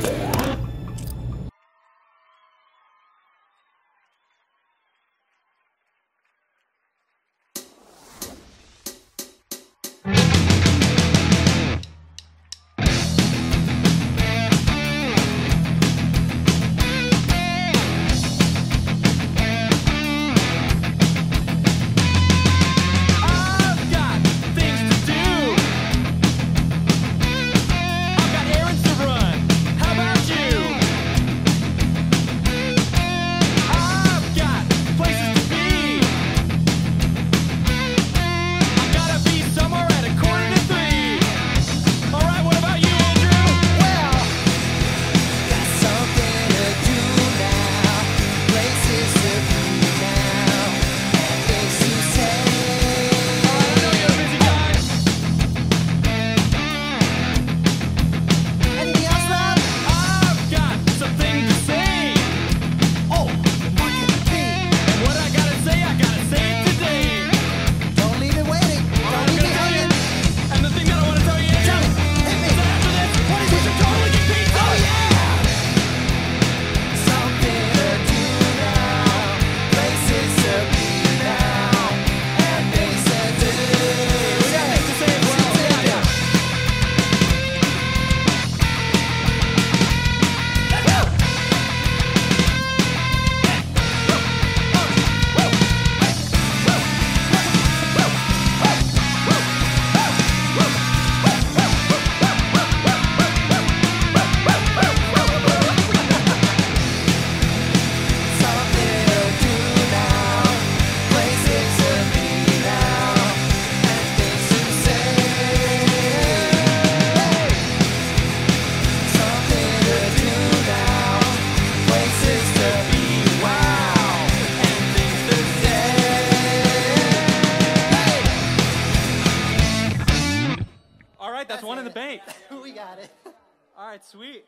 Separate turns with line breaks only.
Yeah.
That's, That's one it. in the bank.
we got it.
All right, sweet.